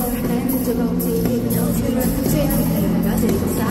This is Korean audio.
我还不够，只有你，我却不这样的了解。